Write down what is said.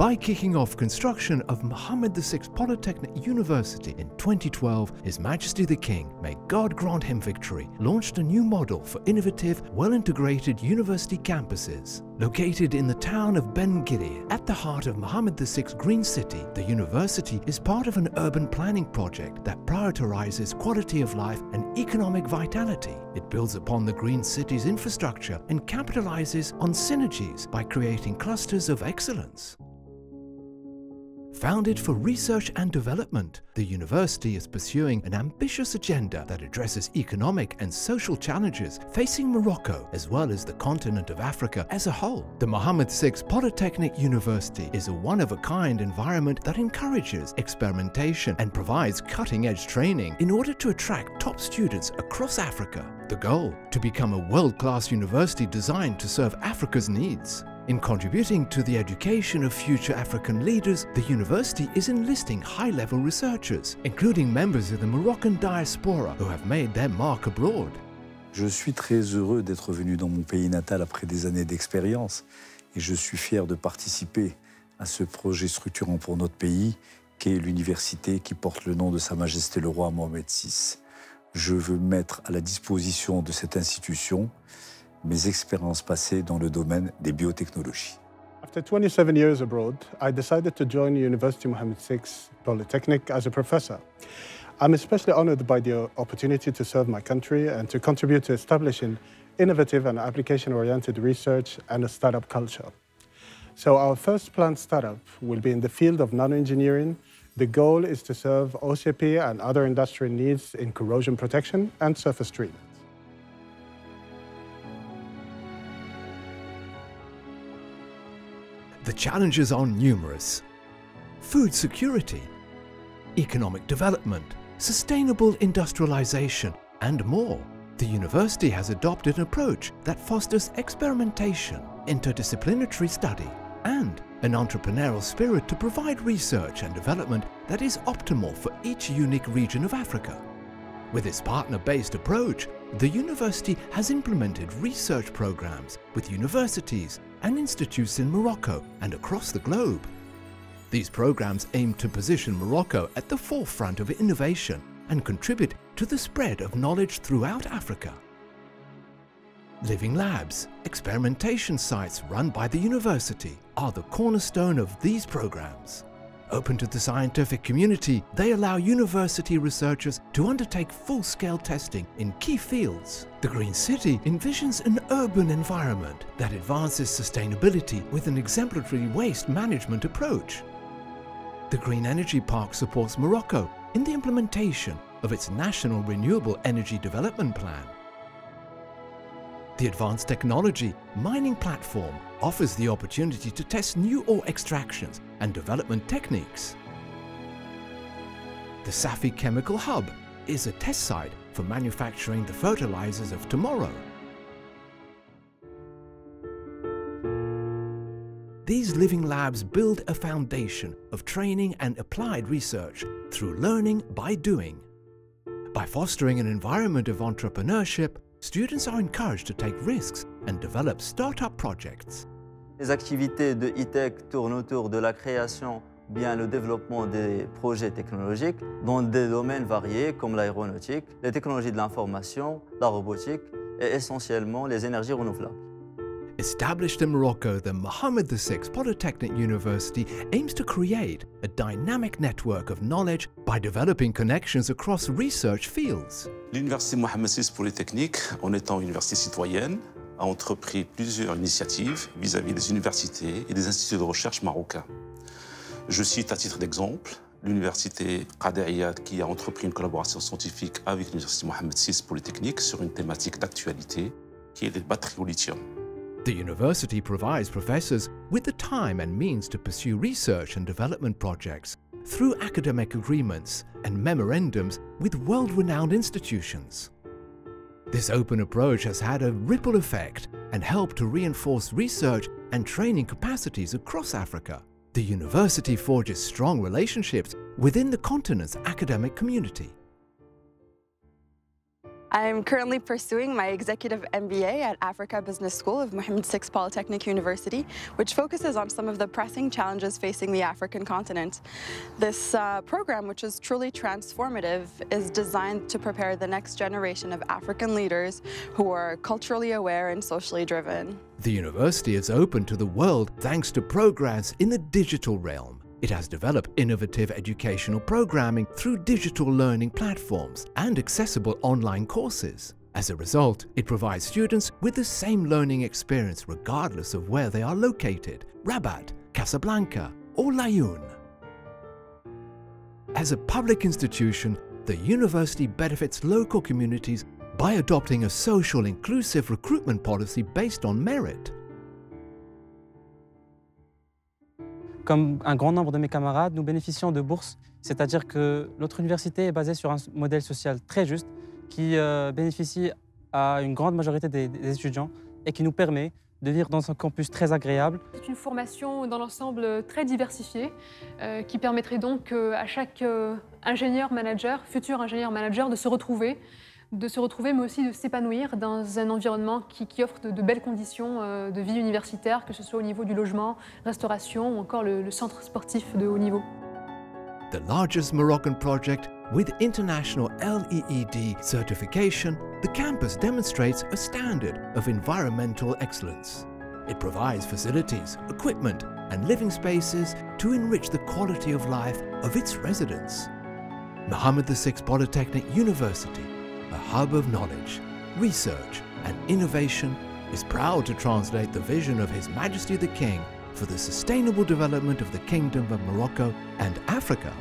By kicking off construction of Mohammed VI Polytechnic University in 2012, His Majesty the King, may God grant him victory, launched a new model for innovative, well-integrated university campuses. Located in the town of Benguerir, at the heart of Mohammed VI Green City, the university is part of an urban planning project that prioritizes quality of life and economic vitality. It builds upon the Green City's infrastructure and capitalizes on synergies by creating clusters of excellence. Founded for research and development, the university is pursuing an ambitious agenda that addresses economic and social challenges facing Morocco as well as the continent of Africa as a whole. The Mohammed VI Polytechnic University is a one-of-a-kind environment that encourages experimentation and provides cutting-edge training in order to attract top students across Africa. The goal, to become a world-class university designed to serve Africa's needs. In contributing to the education of future African leaders, the university is enlisting high-level researchers, including members of the Moroccan diaspora who have made their mark abroad. Je suis très heureux d'être venu dans mon pays natal après des années d'expérience et je suis fier de participer à ce projet structurant pour notre pays qu'est l'université qui porte le nom de Sa Majesté le Roi Mohamed VI. Je veux mettre à la disposition de cette institution mes expériences passées dans le domaine des biotechnologies. After 27 years abroad, I decided to join University Mohammed VI Polytechnic as a professor. I'm especially honored by the opportunity to serve my country and to contribute to establishing innovative and application-oriented research and a startup culture. So our first planned startup will be in the field of nanoengineering. The goal is to serve OCP and other industrial needs in corrosion protection and surface treatment. The challenges are numerous. Food security, economic development, sustainable industrialization, and more. The university has adopted an approach that fosters experimentation, interdisciplinary study, and an entrepreneurial spirit to provide research and development that is optimal for each unique region of Africa. With its partner-based approach, the university has implemented research programs with universities and institutes in Morocco and across the globe. These programs aim to position Morocco at the forefront of innovation and contribute to the spread of knowledge throughout Africa. Living labs, experimentation sites run by the university, are the cornerstone of these programs. Open to the scientific community, they allow university researchers to undertake full-scale testing in key fields. The Green City envisions an urban environment that advances sustainability with an exemplary waste management approach. The Green Energy Park supports Morocco in the implementation of its National Renewable Energy Development Plan. The Advanced Technology Mining Platform offers the opportunity to test new ore extractions and development techniques. The Safi Chemical Hub is a test site for manufacturing the fertilizers of tomorrow. These living labs build a foundation of training and applied research through learning by doing. By fostering an environment of entrepreneurship, students are encouraged to take risks and develop startup projects. Les activités de e-tech tournent autour de la création bien le développement des projets technologiques dans des domaines variés comme l'aéronautique, les technologies de l'information, la robotique et essentiellement les énergies renouvelables. Established in Morocco, the Mohammed VI Polytechnic University aims to create a dynamic network of knowledge by developing connections across research fields. L'Université Mohammed VI Polytechnique, en étant université citoyenne, a entrepris plusieurs initiatives vis-à-vis des universités et des instituts de recherche marocains. Je cite à titre d'exemple l'université Qader qui a entrepris une collaboration scientifique avec l'université Mohammed VI Polytechnique sur une thématique d'actualité qui est les batteries au lithium. The university provides professors with the time and means to pursue research and development projects through academic agreements and memorandums with world-renowned institutions. This open approach has had a ripple effect and helped to reinforce research and training capacities across Africa. The university forges strong relationships within the continent's academic community. I'm currently pursuing my executive MBA at Africa Business School of Mohammed VI Polytechnic University, which focuses on some of the pressing challenges facing the African continent. This uh, program, which is truly transformative, is designed to prepare the next generation of African leaders who are culturally aware and socially driven. The university is open to the world thanks to progress in the digital realm. It has developed innovative educational programming through digital learning platforms and accessible online courses. As a result, it provides students with the same learning experience regardless of where they are located, Rabat, Casablanca or Laayoune. As a public institution, the university benefits local communities by adopting a social inclusive recruitment policy based on merit. Comme un grand nombre de mes camarades, nous bénéficions de bourses, c'est-à-dire que notre université est basée sur un modèle social très juste qui euh, bénéficie à une grande majorité des, étudiants et qui nous permet de vivre dans un campus très agréable. C'est une formation dans l'ensemble très diversifiée euh, qui permettrait donc à chaque euh, ingénieur manager, futur ingénieur manager, de se retrouver de se retrouver, mais aussi de s'épanouir dans un environnement qui, offre de, belles conditions euh, de vie universitaire, que ce soit au niveau du logement, restauration ou encore le, le centre sportif de haut niveau. The largest Moroccan project with international LEED certification, the campus demonstrates a standard of environmental excellence. It provides facilities, equipment and living spaces to enrich the quality of life of its residents. Mohammed VI Polytechnic University a hub of knowledge, research and innovation, is proud to translate the vision of His Majesty the King for the sustainable development of the Kingdom of Morocco and Africa